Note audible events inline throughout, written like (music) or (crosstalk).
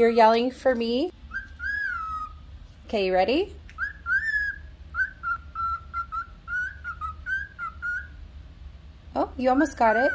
You're yelling for me? Okay, you ready? Oh, you almost got it.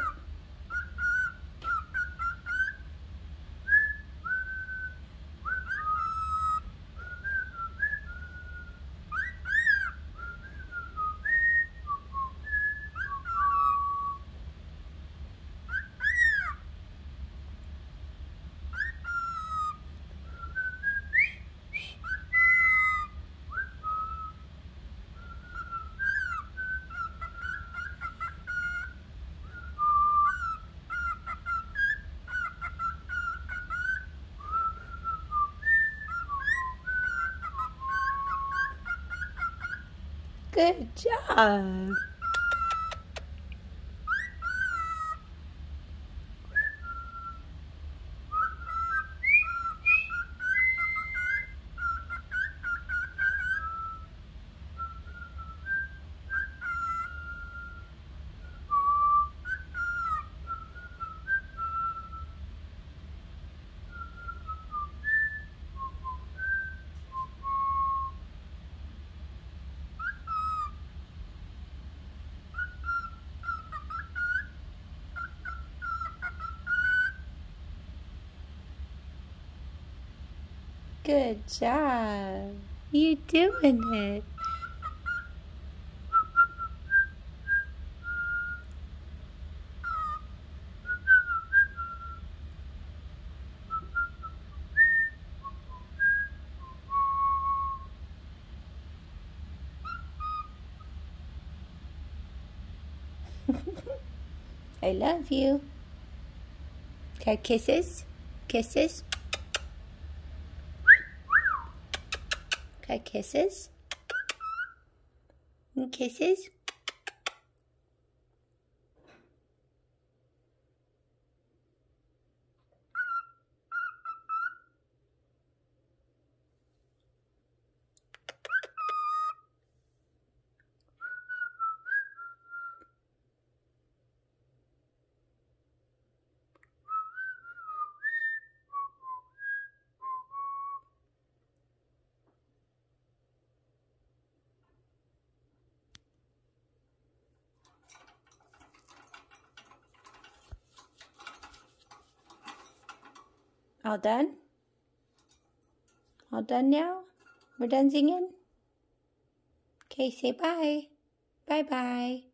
Good job. Good job. You're doing it. (laughs) I love you. Okay, kisses? Kisses? Kisses? Kisses? All done? All done now? We're done singing? Okay, say bye. Bye-bye.